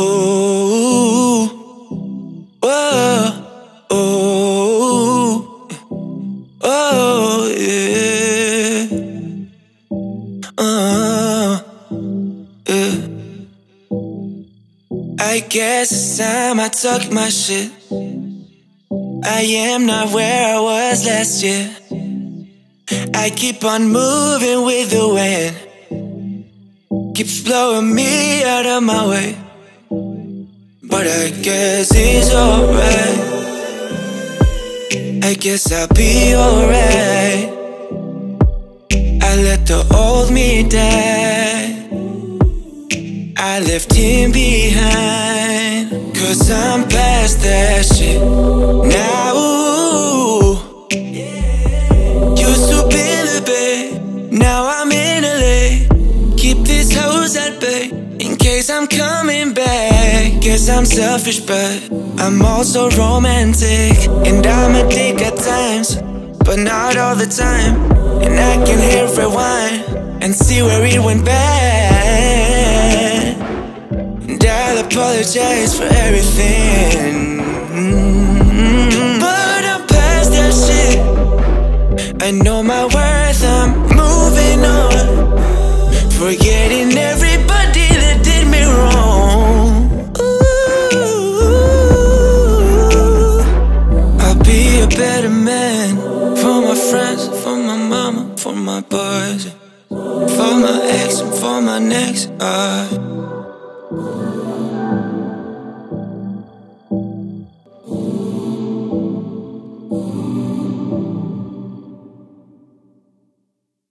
Oh, oh, oh, oh, yeah. Uh, yeah. I guess it's time I took my shit. I am not where I was last year. I keep on moving with the wind. Keeps blowing me out of my way. But I guess it's alright. I guess I'll be alright. I let the old me die. I left him behind. Cause I'm past that shit. Now, used to be the. Now I'm in LA. Keep these hoes at bay. In case I'm coming back. Guess I'm selfish, but I'm also romantic. And I'm a dick at times, but not all the time. And I can hit rewind and see where it went bad. And I'll apologize for everything. But I'm past that shit. I know my worth, I'm moving on. Forgetting for my boys, for my ex, and for my next. Uh,